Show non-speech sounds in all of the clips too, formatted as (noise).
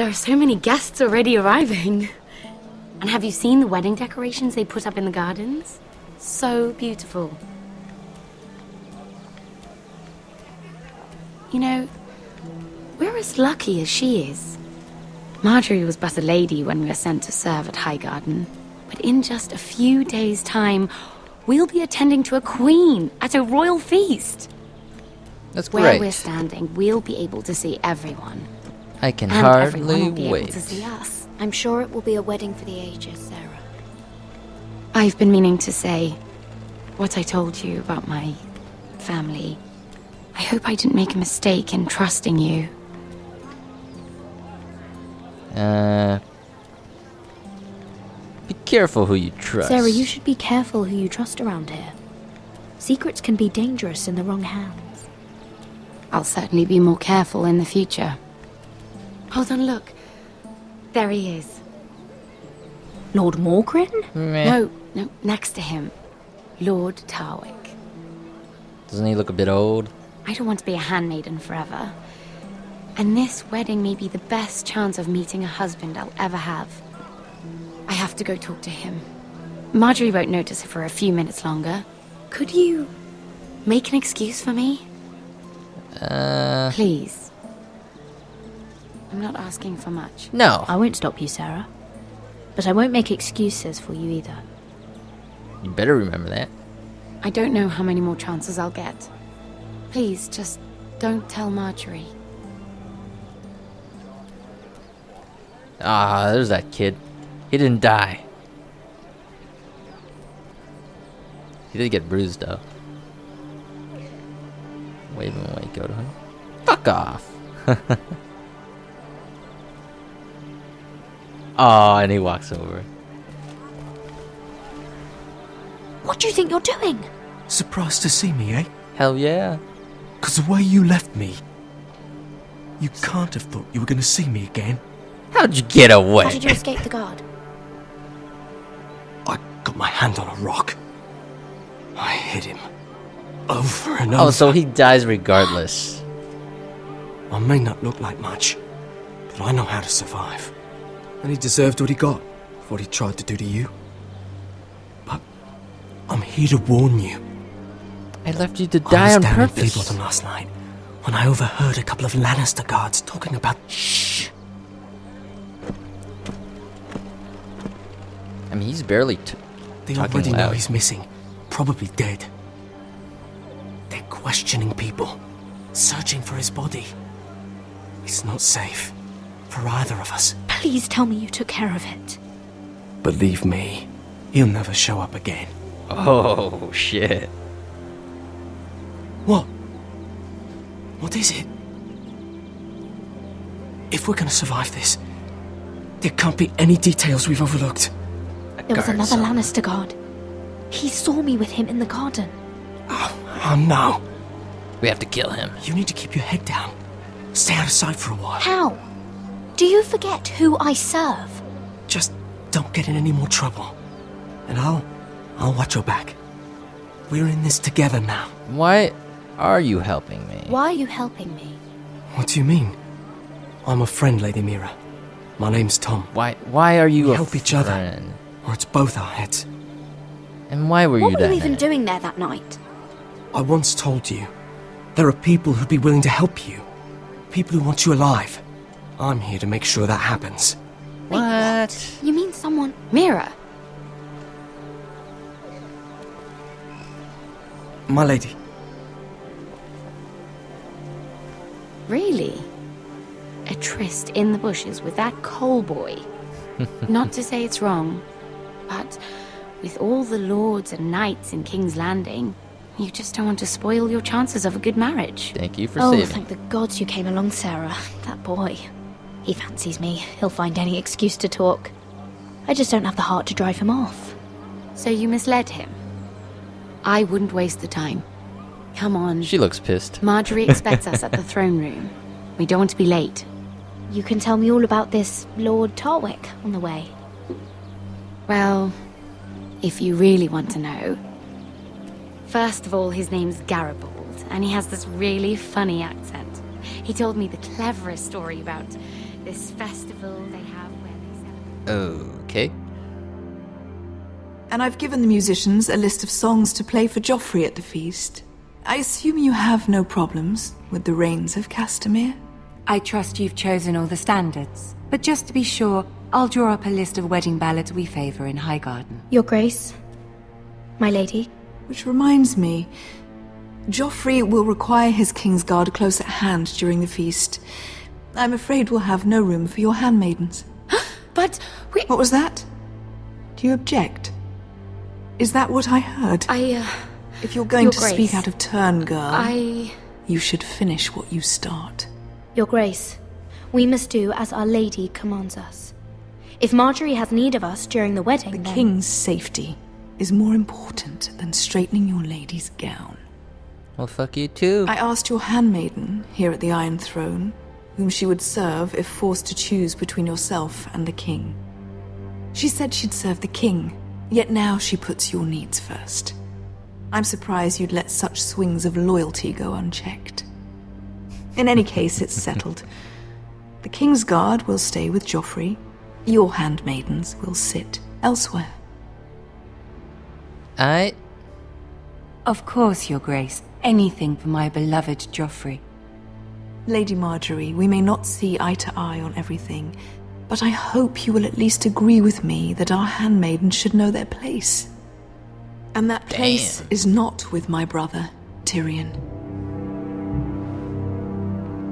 there are so many guests already arriving. And have you seen the wedding decorations they put up in the gardens? So beautiful. You know, we're as lucky as she is. Margaery was but a lady when we were sent to serve at Highgarden. But in just a few days' time, we'll be attending to a queen at a royal feast. That's great. Where we're standing, we'll be able to see everyone. I can And everyone hardly will be able wait. to see us. I'm sure it will be a wedding for the ages, Sera. I've been meaning to say what I told you about my family. I hope I didn't make a mistake in trusting you. Uh, be careful who you trust. Sera, you should be careful who you trust around here. Secrets can be dangerous in the wrong hands. I'll certainly be more careful in the future. Hold on, look. There he is. Lord Morgryn? Meh. No, no, next to him. Lord Tarwick. Doesn't he look a bit old? I don't want to be a handmaiden forever. And this wedding may be the best chance of meeting a husband I'll ever have. I have to go talk to him. Margaery won't notice for a few minutes longer. Could you make an excuse for me? Uh, Please. I'm not asking for much. no. I won't stop you, Sera. But I won't make excuses for you either. You better remember that. I don't know how many more chances I'll get. Please, just don't tell Margaery. Ah, there's that kid. He didn't die. He did get bruised though. Wave him away, go to him. Fuck off. (laughs) oh, and he walks over. What do you think you're doing? Surprised to see me, eh? Hell yeah. Because the way you left me. You can't have thought you were going to see me again. How'd you get away? How away? did you escape the guard? I got my hand on a rock. I hit him. Over and over. Oh, so he dies regardless. I may not look like much, but I know how to survive. And he deserved what he got for what he tried to do to you. But I'm here to warn you. I left you to die on purpose. I die was down in purpose. Fleabottom last night when I overheard a couple of Lannister guards talking about. Shh. I mean, he's barely. T- They Talking already know he's missing. Probably dead. They're questioning people, searching for his body. It's not safe for either of us. Please tell me you took care of it. Believe me, he'll never show up again. oh shit. What? What is it? If we're gonna survive this, there can't be any details we've overlooked. There was another son. Lannister guard. He saw me with him in the garden. Oh, oh no. We have to kill him. You need to keep your head down. Stay out of sight for a while. How? Do you forget who I serve? Just don't get in any more trouble. And I'll I'll watch your back. We're in this together now. Why are you helping me? Why are you helping me? What do you mean? I'm a friend, Lady Mira. My name's Tom. Why? Why are you We a help each other. Or it's both our heads. And why were What you What were you that even mad? doing there that night? I once told you, there are people who'd be willing to help you. People who want you alive. I'm here to make sure that happens. What? You mean someone. Mira! My lady, Really? A tryst in the bushes with that coal boy? (laughs) Not to say it's wrong, but with all the lords and knights in King's Landing, you just don't want to spoil your chances of a good marriage. Thank you for saying. oh, saving. thank the gods you came along, Sera. That boy. He fancies me. He'll find any excuse to talk. I just don't have the heart to drive him off. So you misled him? I wouldn't waste the time. Come on. She looks pissed. Margaery (laughs) expects us at the throne room. We don't want to be late. You can tell me all about this Lord Tarwick on the way. Well, if you really want to know. First of all, his name's Garibald, and he has this really funny accent. He told me the cleverest story about this festival they have where they celebrate. Okay. And I've given the musicians a list of songs to play for Joffrey at the feast. I assume you have no problems with the rains of Castamere? I trust you've chosen all the standards. But just to be sure, I'll draw up a list of wedding ballads we favour in Highgarden. Your Grace, my lady, Which reminds me, Joffrey will require his Kingsguard close at hand during the feast. I'm afraid we'll have no room for your handmaidens. (gasps) But we. What was that? Do you object? Is that what I heard? I, uh. if you're going Your to Grace, speak out of turn, girl, I. you should finish what you start. Your Grace, we must do as Our Lady commands us. If Margaery has need of us during the wedding, The then... king's safety is more important than straightening your lady's gown. Well, fuck you too. I asked your handmaiden here at the Iron Throne whom she would serve if forced to choose between yourself and the king. She said she'd serve the king, yet now she puts your needs first. I'm surprised you'd let such swings of loyalty go unchecked. In any case, it's (laughs) settled. The King's Guard will stay with Joffrey. Your handmaidens will sit elsewhere. I. Of course, Your Grace. Anything for my beloved Joffrey. Lady Margaery, we may not see eye to eye on everything, but I hope you will at least agree with me that our handmaidens should know their place. And that place Damn. is not with my brother, Tyrion.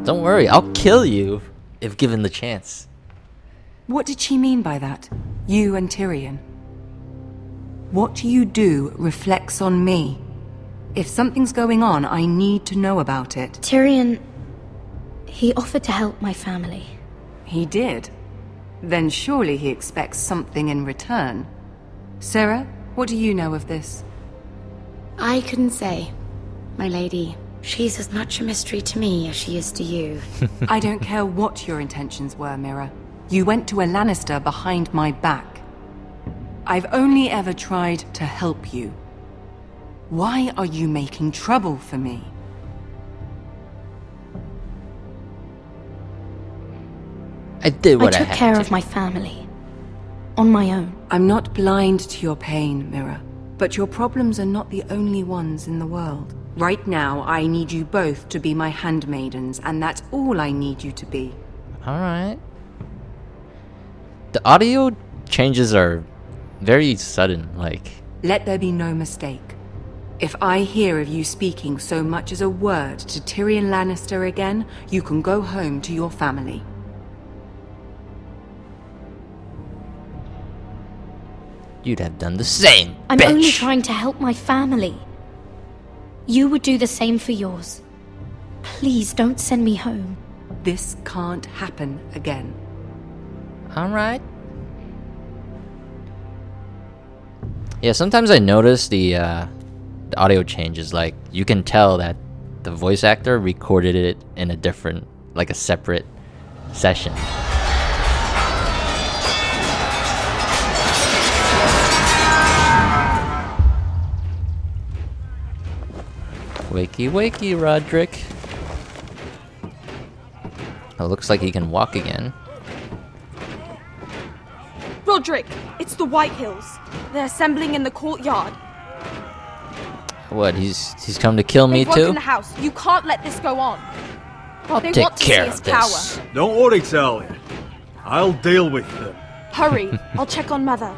Don't worry, I'll kill you if given the chance. What did she mean by that? You and Tyrion? What you do reflects on me. If something's going on, I need to know about it. Tyrion... He offered to help my family. He did. Then surely he expects something in return. Sera, what do you know of this? I couldn't say. My lady, she's as much a mystery to me as she is to you. (laughs) I don't care what your intentions were, Mira. You went to a Lannister behind my back. I've only ever tried to help you. Why are you making trouble for me? I did what I, I took had care to. of my family. On my own. I'm not blind to your pain, Mira. But your problems are not the only ones in the world. Right now, I need you both to be my handmaidens, and that's all I need you to be. Alright. The audio changes are very sudden, like. Let there be no mistake. If I hear of you speaking so much as a word to Tyrion Lannister again, you can go home to your family. You'd have done the same. I'm bitch. only trying to help my family. You would do the same for yours. Please don't send me home. This can't happen again. Alright. Yeah, sometimes I notice the uh, the audio changes. Like you can tell that the voice actor recorded it in a different, like a separate session. Wakey, wakey, Rodrik. It looks like he can walk again. Rodrik, it's the White Hills. They're assembling in the courtyard. What? He's he's come to kill me They've broken too. the house. You can't let this go on. I'll They take want to care see of his this. power. Don't worry, Talia. I'll deal with them. Hurry, I'll check on Mother.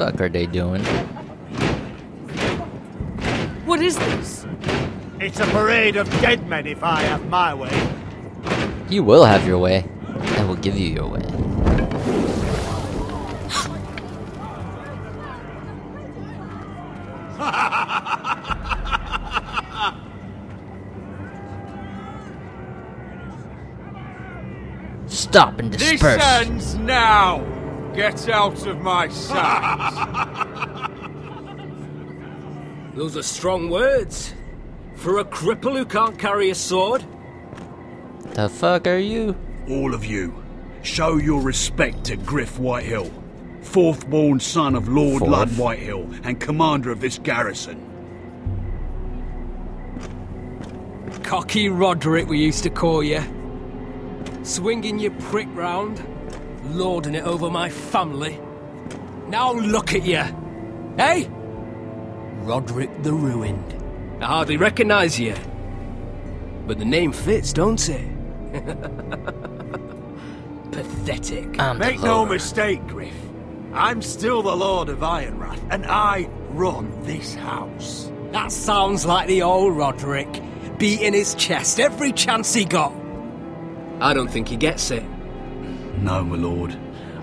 Fuck are they doing? What is this? It's a parade of dead men if I have my way. You will have your way. I will give you your way. (laughs) Stop and disperse. This disperse. ends now! Get out of my sight! (laughs) Those are strong words. For a cripple who can't carry a sword? The fuck are you? All of you, show your respect to Gryff Whitehill, fourth-born son of Lord Fourth. Ludd Whitehill and commander of this garrison. Cocky Rodrik, we used to call you. Swinging your prick round, lording it over my family. Now look at you. Hey? Rodrik the Ruined. I hardly recognise you. But the name fits, don't it? (laughs) Pathetic. Make no mistake, Gryff. I'm still the Lord of Ironrath, and I run this house. That sounds like the old Rodrik, beating his chest every chance he got. I don't think he gets it. No, my lord.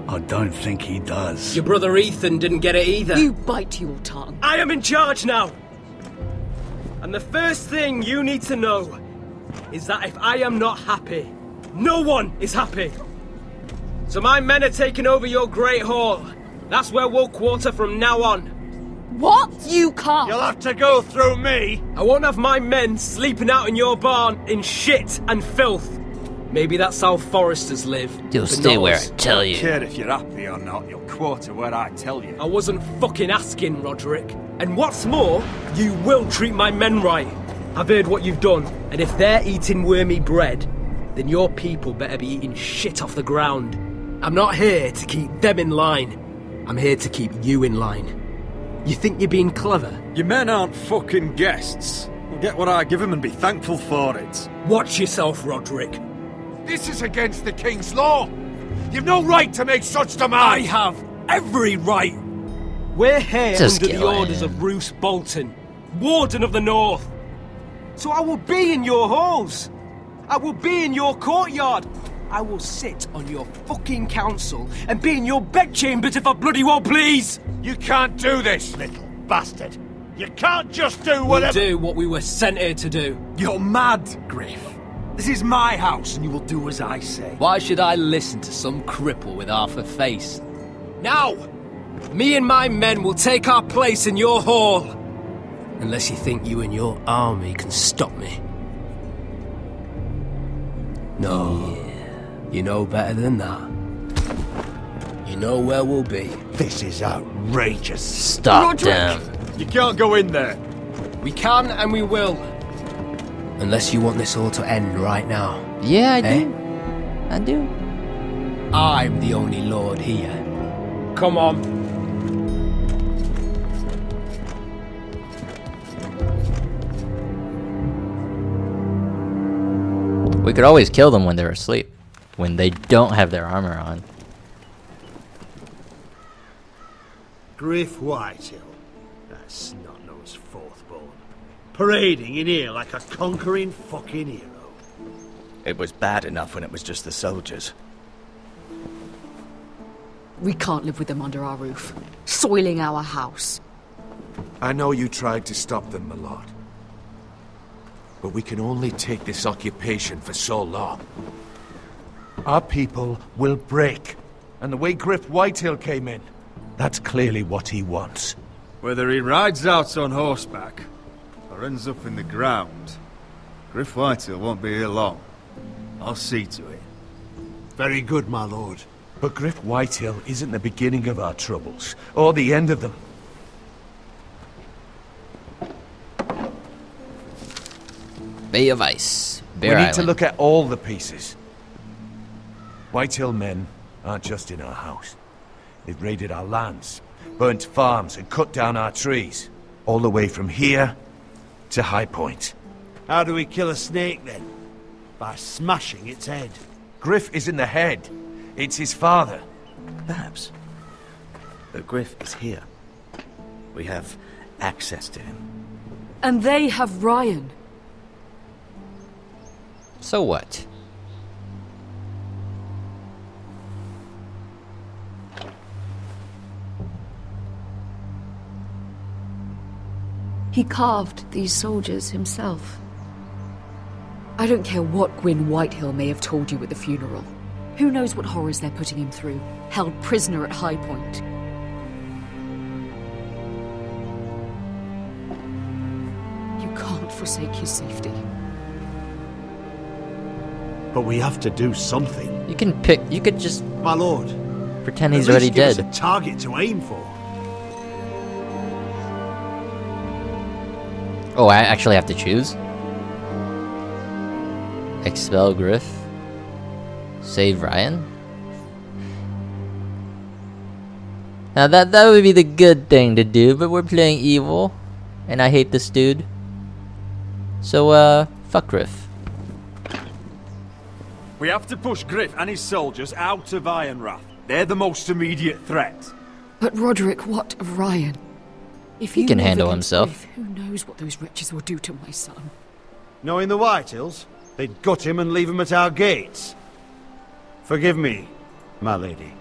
I don't think he does. Your brother Ethan didn't get it either. You bite your tongue. I am in charge now! And the first thing you need to know is that if I am not happy, no one is happy. So my men are taking over your Great Hall. That's where we'll quarter from now on. What? You can't. You'll have to go through me. I won't have my men sleeping out in your barn in shit and filth. Maybe that's how Forresters live. You'll stay where I tell you. I care if you're happy or not, you'll quarter where I tell you. I wasn't fucking asking, Rodrik. And what's more, you will treat my men right. I've heard what you've done, and if they're eating wormy bread, then your people better be eating shit off the ground. I'm not here to keep them in line. I'm here to keep you in line. You think you're being clever? Your men aren't fucking guests. Get what I give them and be thankful for it. Watch yourself, Rodrik. This is against the King's law. You've no right to make such demands. I have every right. We're here Just under the orders him. of Roose Bolton, Warden of the North. So I will be in your halls. I will be in your courtyard. I will sit on your fucking council and be in your bedchambers if I bloody well please. You can't do this, little bastard. You can't just do whatever. We'll do what we were sent here to do. You're mad, Gryff. This is my house, and you will do as I say. Why should I listen to some cripple with half a face? Now, me and my men will take our place in your hall. Unless you think you and your army can stop me. No. You know better than that. You know where we'll be. This is outrageous. Stop them. You can't go in there. We can and we will. Unless you want this all to end right now. Yeah, I Eh? do. I do. I'm the only lord here. Come on. We could always kill them when they're asleep. When they don't have their armor on. Gryff Whitehill. That snot-nosed fourth-born. Parading in here like a conquering fucking hero. It was bad enough when it was just the soldiers. We can't live with them under our roof, soiling our house. I know you tried to stop them, my lord. But we can only take this occupation for so long. Our people will break. And the way Gryff Whitehill came in, that's clearly what he wants. Whether he rides out on horseback or ends up in the ground, Gryff Whitehill won't be here long. I'll see to it. Very good, my lord. But Gryff Whitehill isn't the beginning of our troubles, or the end of them. Bay of Ice. Bear we need Island. to look at all the pieces. Whitehill men aren't just in our house. They've raided our lands, burnt farms, and cut down our trees. All the way from here to High Point. How do we kill a snake, then? By smashing its head. Gryff is in the head. It's his father. Perhaps. But Gryff is here. We have access to him. And they have Ryon. So what? He carved these soldiers himself. I don't care what Gwyn Whitehill may have told you at the funeral. Who knows what horrors they're putting him through, held prisoner at High Point. You can't forsake his safety. But we have to do something. You can pick. You could just. My lord. Pretend he's already least give us dead. a target to aim for. Oh, I actually have to choose? Expel Gryff? Save Ryon? Now that that would be the good thing to do, but we're playing evil. And I hate this dude. So uh fuck Gryff. We have to push Gryff and his soldiers out of Ironrath. They're the most immediate threat. But Rodrik, what of Ryon? If He can handle himself. Gryff, who knows what those wretches will do to my son? Knowing the Whitehills, they'd gut him and leave him at our gates. Forgive me, my lady.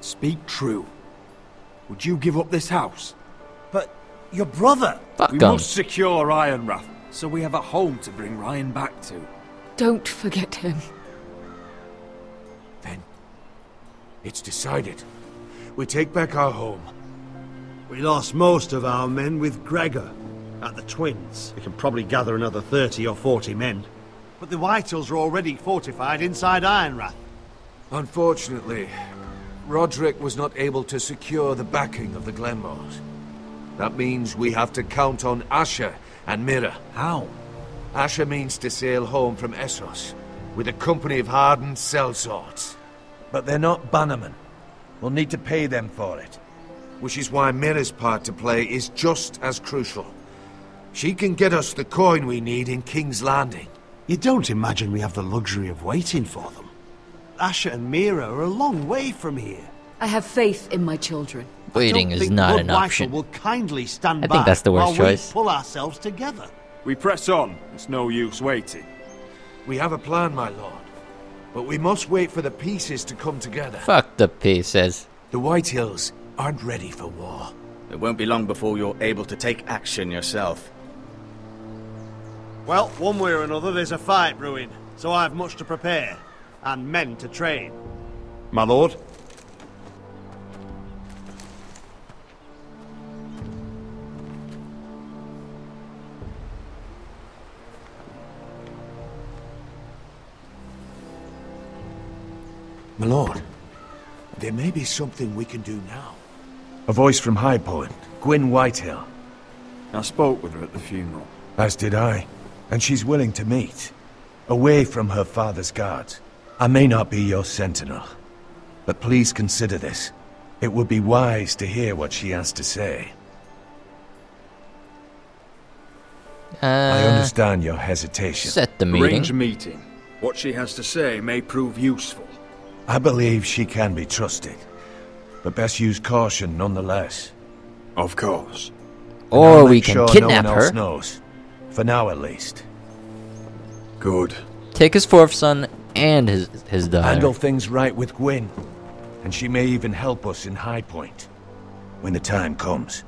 Speak true. Would you give up this house? But your brother! Fuck we 'em. must secure Ironrath, so we have a home to bring Ryon back to. Don't forget him. Then, it's decided. We take back our home. We lost most of our men with Gregor at the Twins. We can probably gather another 30 or 40 men. But the Whitehills are already fortified inside Ironrath. Unfortunately, Rodrik was not able to secure the backing of the Glenmores. That means we have to count on Asher and Mira. How? Asher means to sail home from Essos with a company of hardened sellswords. But they're not bannermen. We'll need to pay them for it. Which is why Mira's part to play is just as crucial. She can get us the coin we need in King's Landing. You don't imagine we have the luxury of waiting for them. Asher and Mira are a long way from here. I have faith in my children. Waiting is not Lord an Whitehill option. will kindly stand I think back that's the worst while choice. We pull ourselves together. We press on. It's no use waiting. We have a plan, my lord. But we must wait for the pieces to come together. Fuck the pieces. The Whitehills aren't ready for war. It won't be long before you're able to take action yourself. Well, one way or another, there's a fight brewing, so I've much to prepare, and men to train. My lord? My lord, there may be something we can do now. A voice from High Point, Gwyn Whitehill. I spoke with her at the funeral. As did I. And she's willing to meet. Away from her father's guards. I may not be your sentinel. But please consider this. It would be wise to hear what she has to say. Uh, I understand your hesitation. Set the meeting. Arrange meeting. meeting. What she has to say may prove useful. I believe she can be trusted. But best use caution nonetheless. Of course. And Or I'll we can sure kidnap no her. knows. For now at least. Good. Take his fourth son and his his daughter. Handle things right with Gwyn. And she may even help us in High Point. When the time comes.